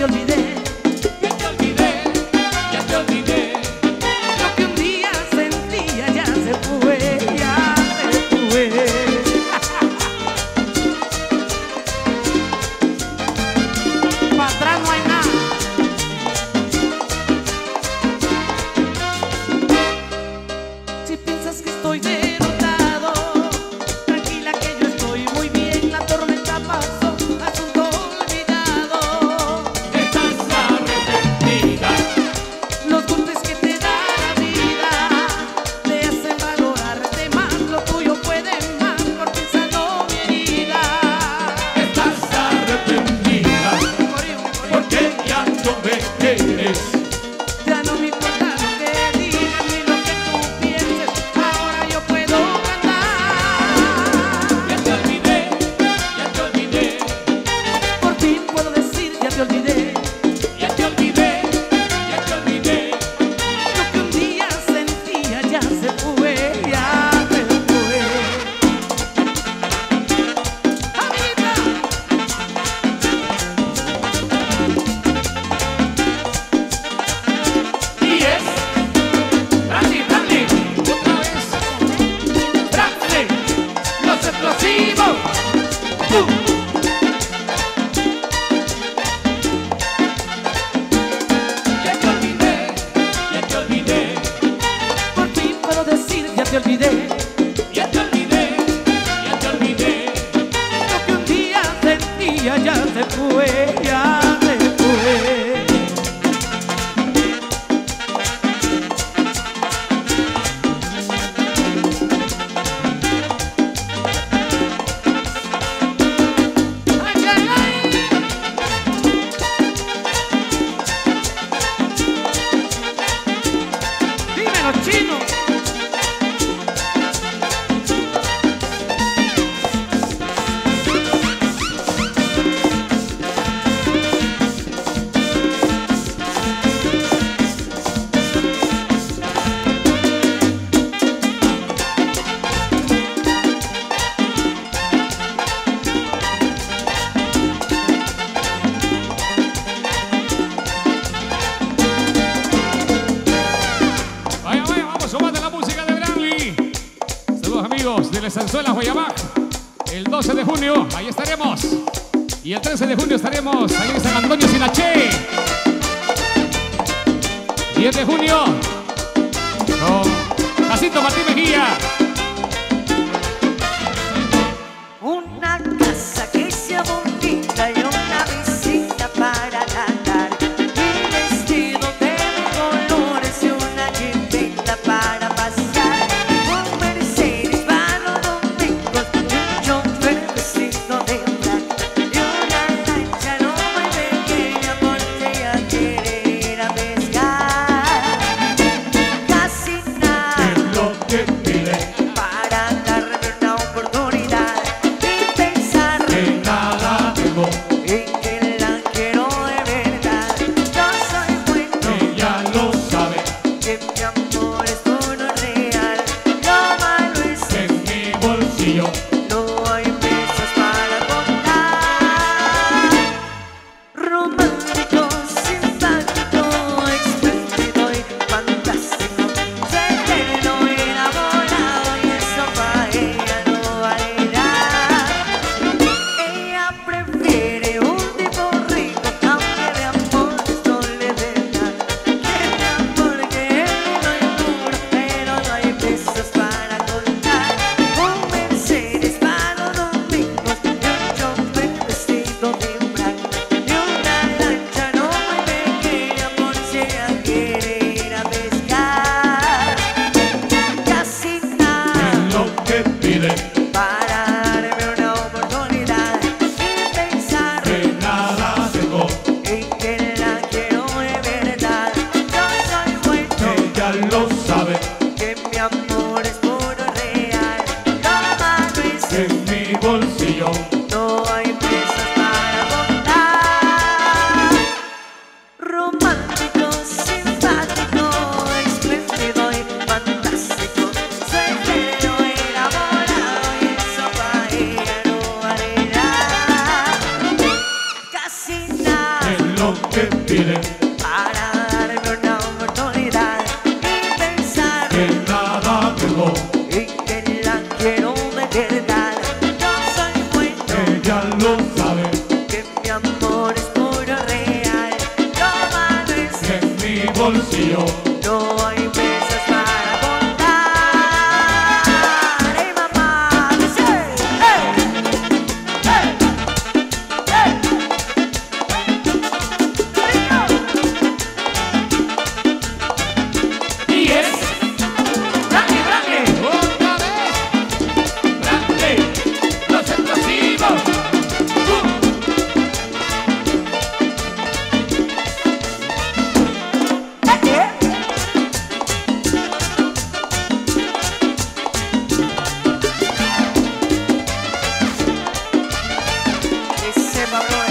olvidé. Olvidé. bye.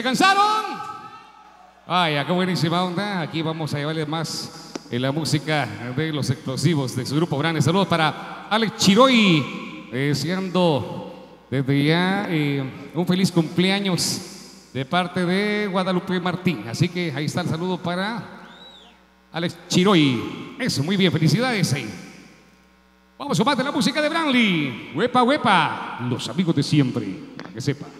Se cansaron? Ay, qué buenísima onda. Aquí vamos a llevarles más en la música de los explosivos de su grupo Grande. Saludos para Alex Chiroy, deseando desde ya eh, un feliz cumpleaños de parte de Guadalupe Martín. Así que ahí está el saludo para Alex Chiroy. Eso, muy bien, felicidades. Vamos a sumar de la música de Branly. Huepa, huepa. Los amigos de siempre, que sepa.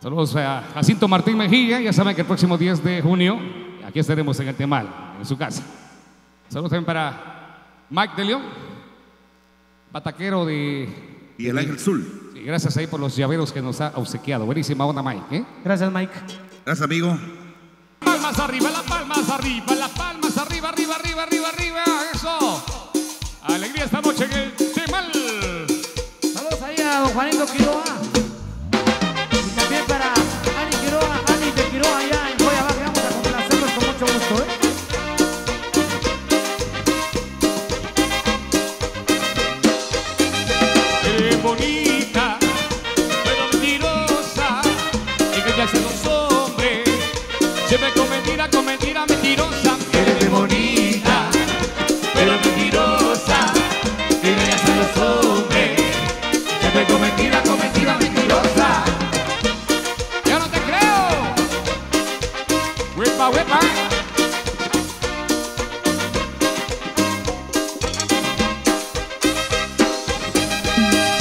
Saludos a Jacinto Martín Mejía. Ya saben que el próximo 10 de junio aquí estaremos en el Temal, en su casa. Saludos también para Mike de León, bataquero de. Y el Ángel Azul. sí, gracias ahí por los llaveros que nos ha obsequiado. Buenísima onda, Mike. ¿eh? Gracias, Mike. Gracias, amigo. Palmas arriba, las palmas arriba, las palmas arriba, arriba, arriba, arriba, arriba. Eso. Alegría esta noche en el Temal. Saludos ahí a don Juanito Quiroga.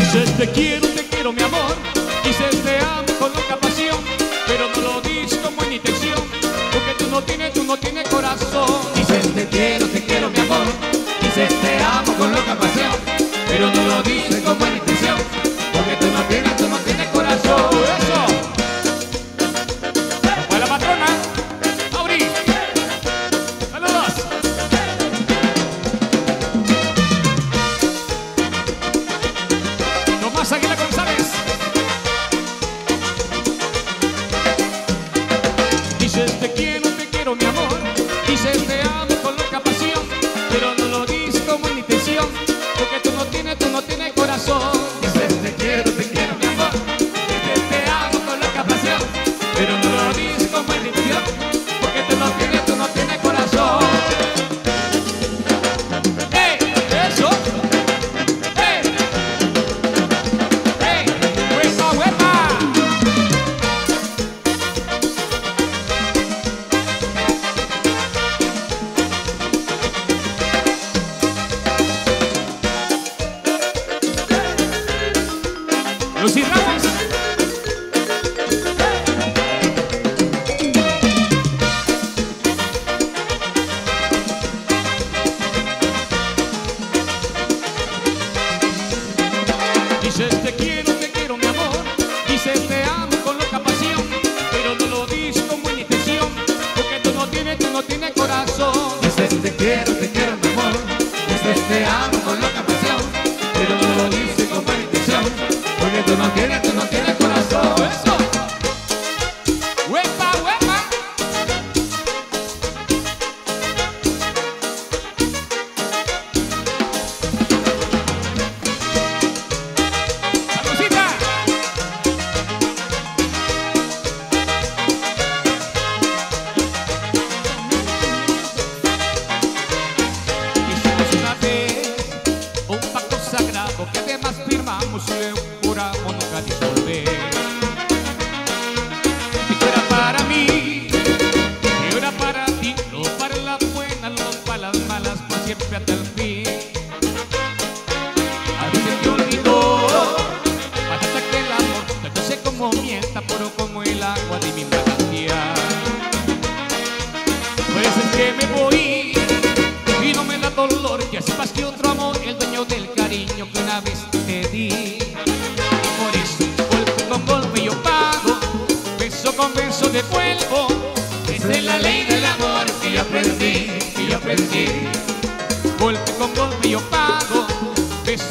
Dices te quiero, te quiero mi amor Dices te amo con loca pasión Pero no lo dices con buena intención Porque tú no tienes, tú no tienes corazón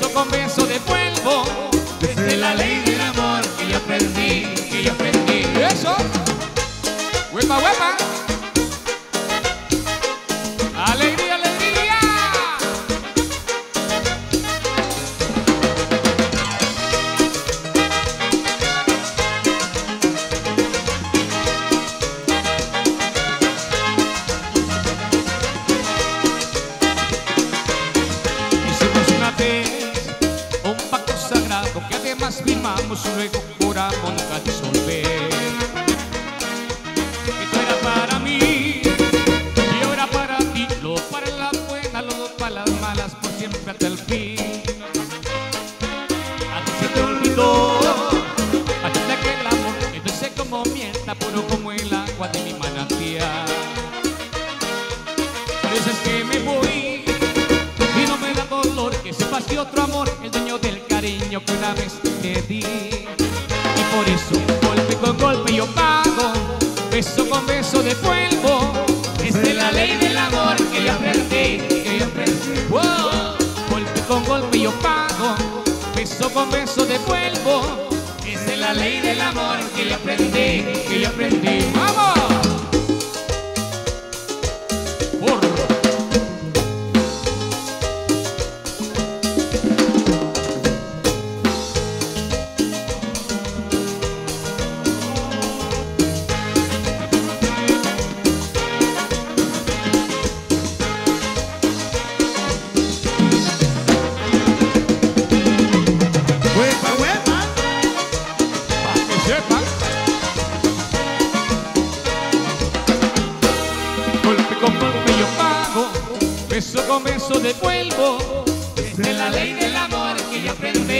Sou convencido. el dueño del cariño que una vez te di. Y por eso, golpe con golpe yo pago, beso con beso devuelvo. Esta es la ley del amor que yo aprendí, que yo aprendí. Wow. Golpe con golpe yo pago, beso con beso devuelvo. Esta es la ley del amor que yo aprendí, que yo aprendí. ¡Vamos!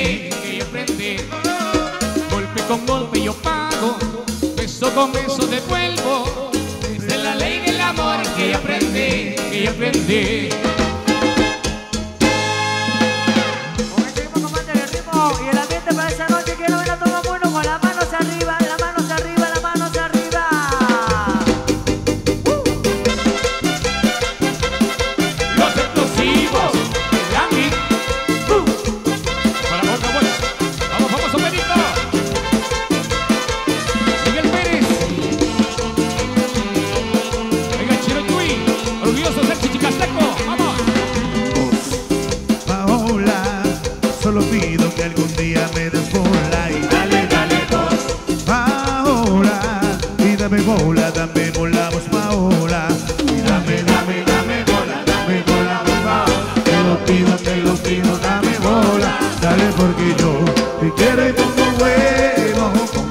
que yo aprendí. Golpe con golpe yo pago, beso con beso devuelvo. Esta es la ley del amor que yo aprendí, que yo aprendí. sola, dale porque yo te quiero y pongo huevos.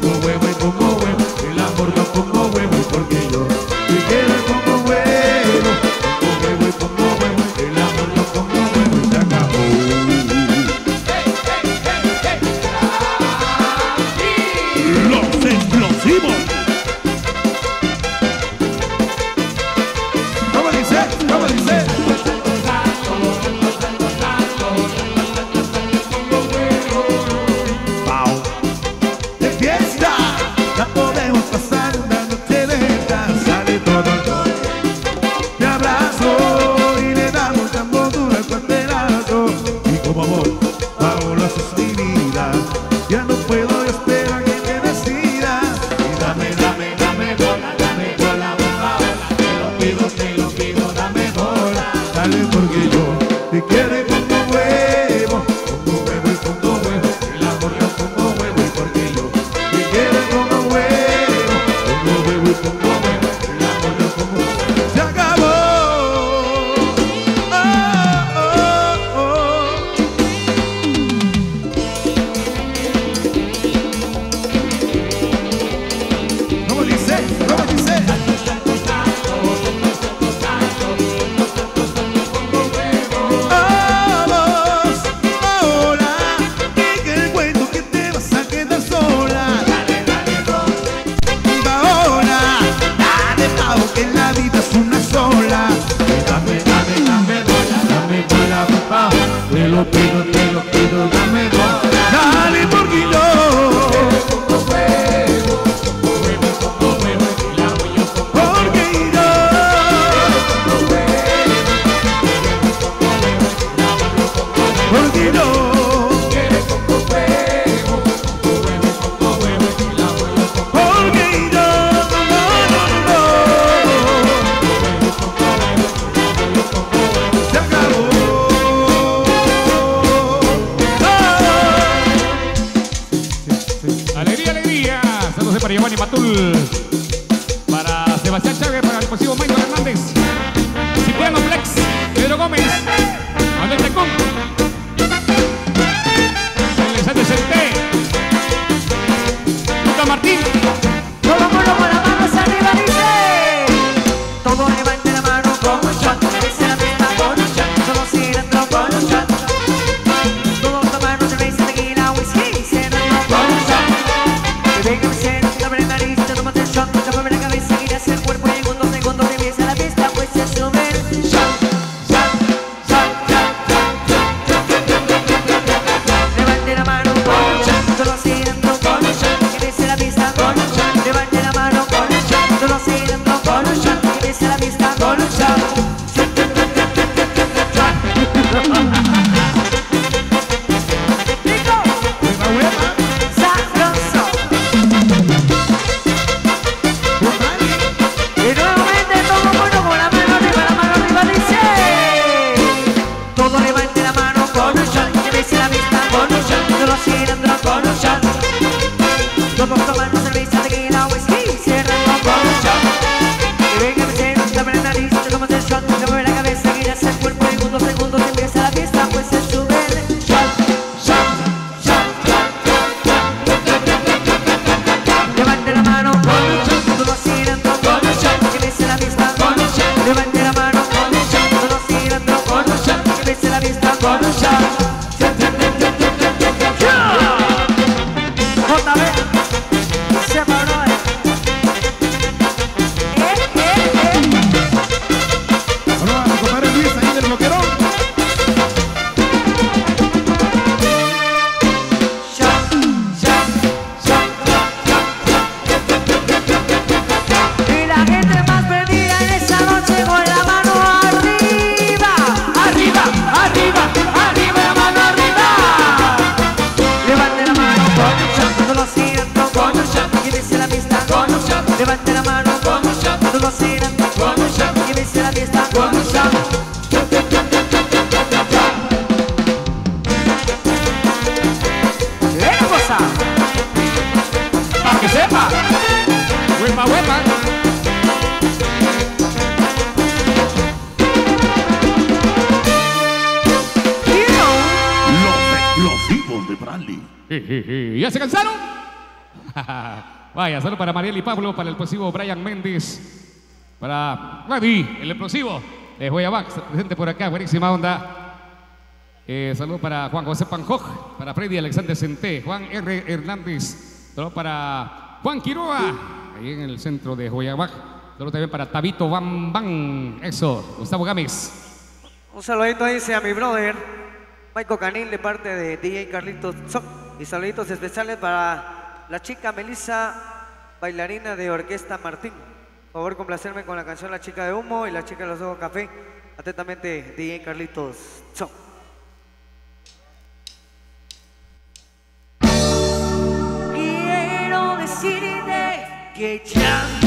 know. de ¿Ya se cansaron? Vaya, saludo para Mariel y Pablo, para el explosivo Brian Méndez, para Maddy, el explosivo de Joyabac, presente por acá, buenísima onda. Eh, saludo para Juan José Panjoj, para Freddy Alexander Centé, Juan R. Hernández, saludo para Juan Quiroa, ahí en el centro de Joyabac. Saludo también para Tabito Bam Bam, eso, Gustavo Gámez. Un saludito dice a mi brother, Michael Canil de parte de DJ Carlitos Zoc y saluditos especiales para la chica Melissa, bailarina de Orquesta Martín. Por favor, complacerme con la canción La Chica de Humo y La Chica de los Ojos Café. Atentamente, DJ Carlitos Zoc. Quiero decirte que ya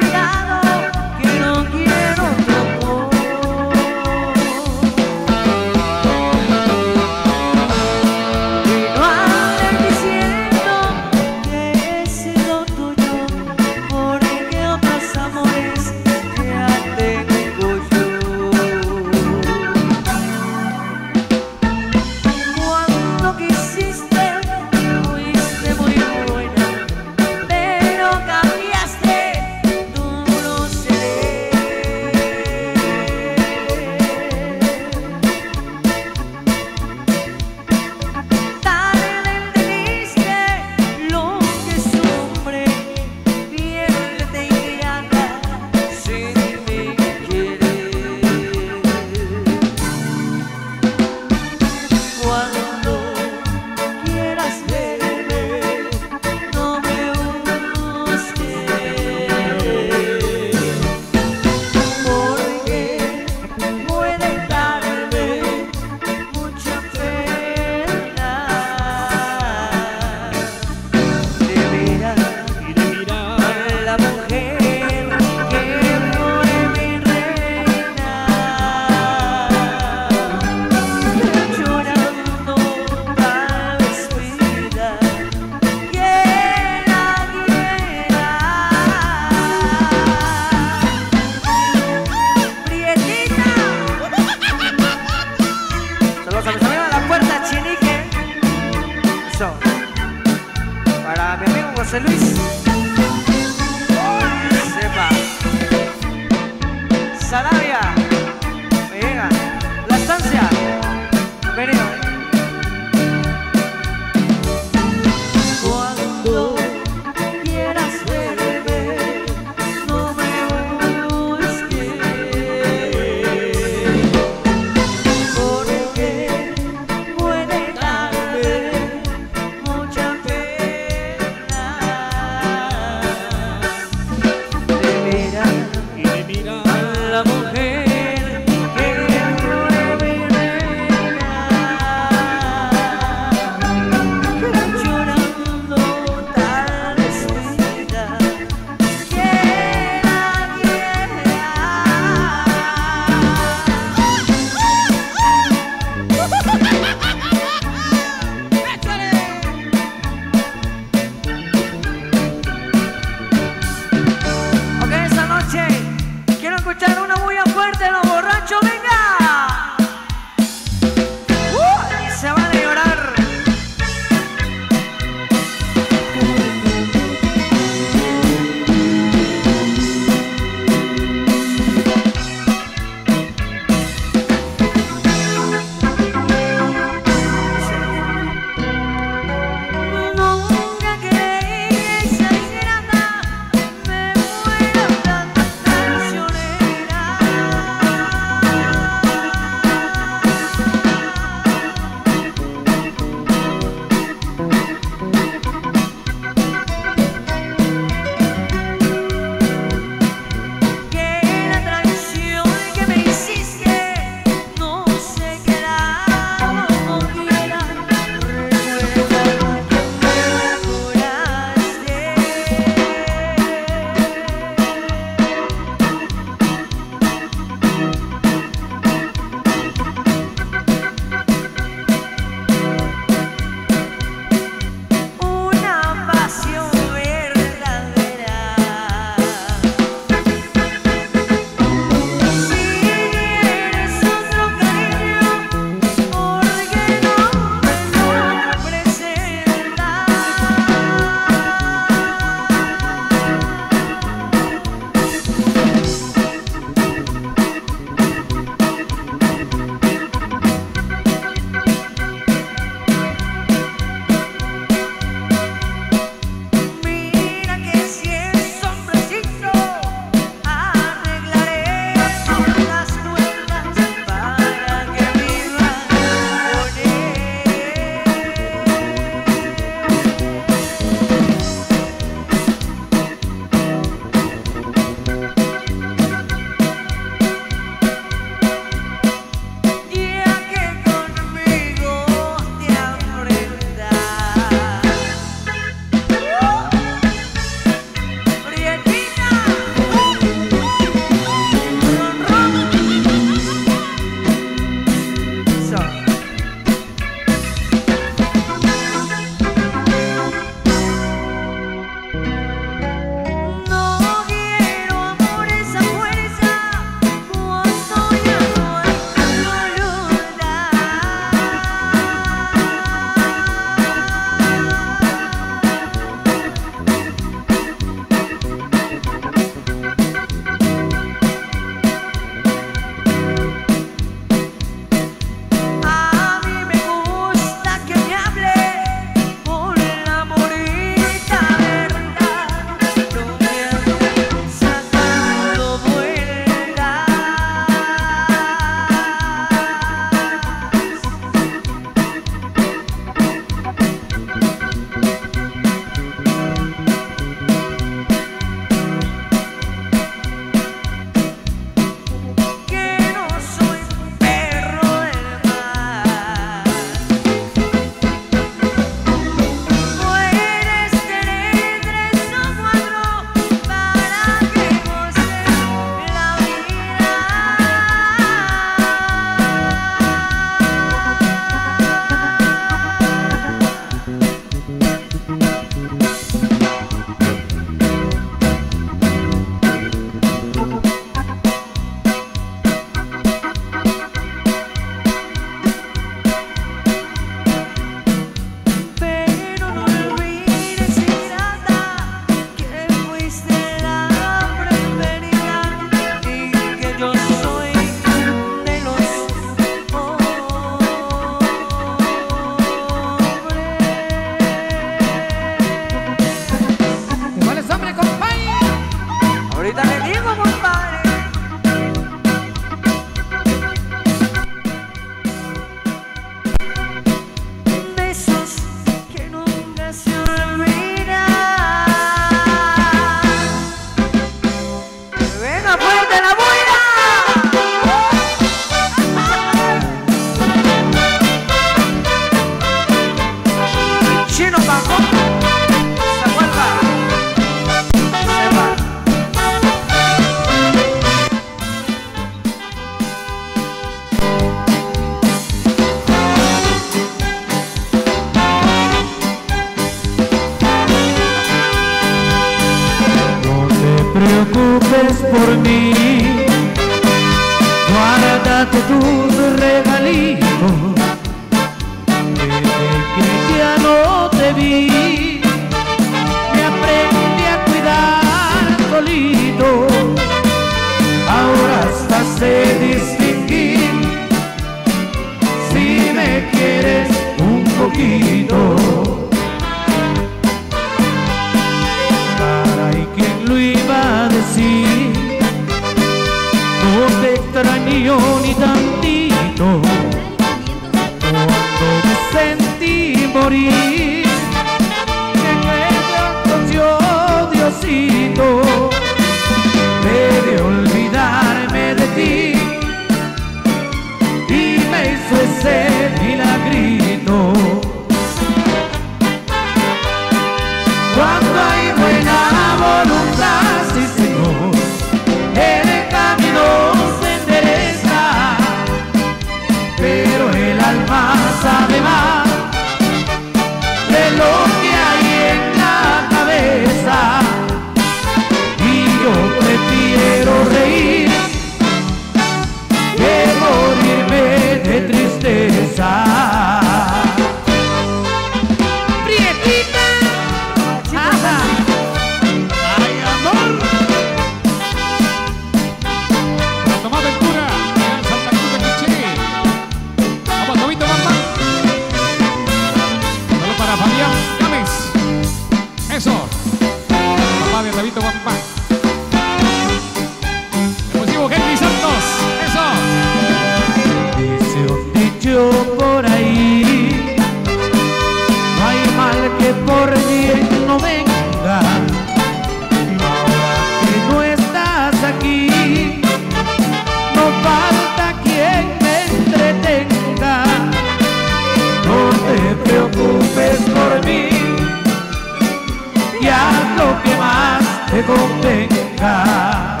lo que más te convenga.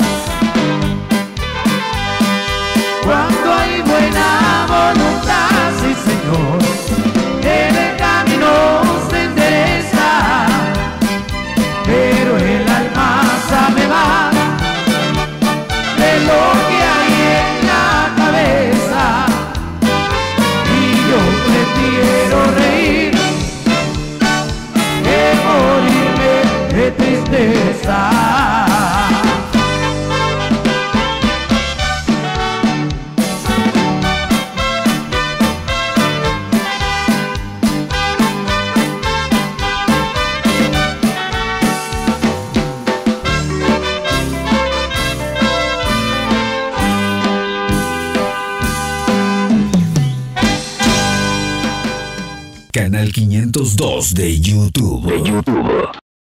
Tristeza. Canal 502 de.